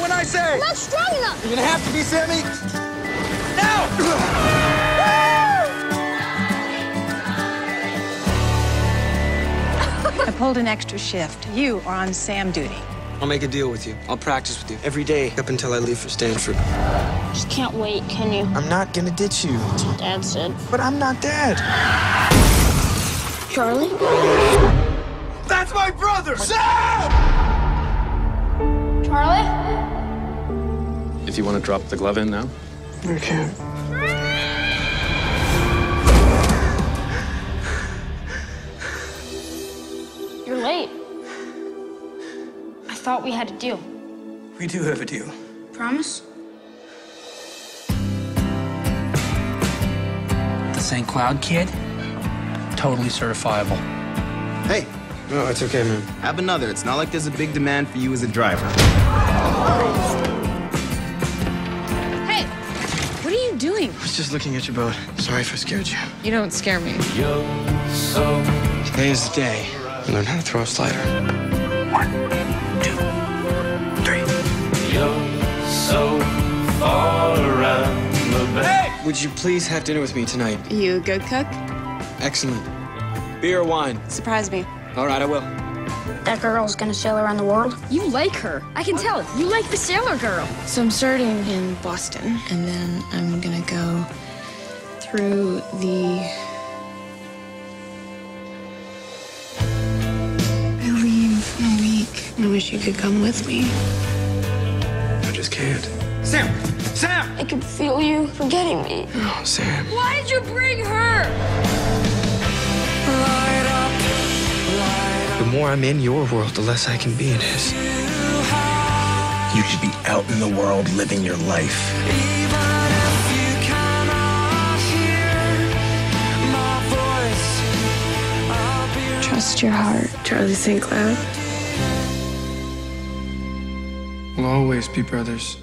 when I say. I'm not strong enough. You're gonna have to be, Sammy. Now! I pulled an extra shift. You are on SAM duty. I'll make a deal with you. I'll practice with you every day up until I leave for Stanford. Just can't wait, can you? I'm not gonna ditch you. Dad said. But I'm not dad. Charlie? That's my brother! Sam! Charlie? If you want to drop the glove in now. I can't. You're late. I thought we had a deal. We do have a deal. Promise? The St. Cloud kid, totally certifiable. Hey, No, it's okay, man. have another. It's not like there's a big demand for you as a driver. Hey, what are you doing? I was just looking at your boat. Sorry if I scared you. You don't scare me. Today is the day I learn how to throw a slider. One, two, three. Hey! Would you please have dinner with me tonight? You a good cook? Excellent. Beer or wine? Surprise me. All right, I will. That girl's gonna sail around the world. You like her. I can tell. You like the sailor girl. So I'm starting in Boston, and then I'm gonna go through the. I leave in a week. I wish you could come with me. I just can't. Sam! Sam! I could feel you forgetting me. Oh, Sam. Why did you bring her? The more I'm in your world, the less I can be in his. You should be out in the world living your life. Trust your heart, Charlie St. Cloud. We'll always be brothers.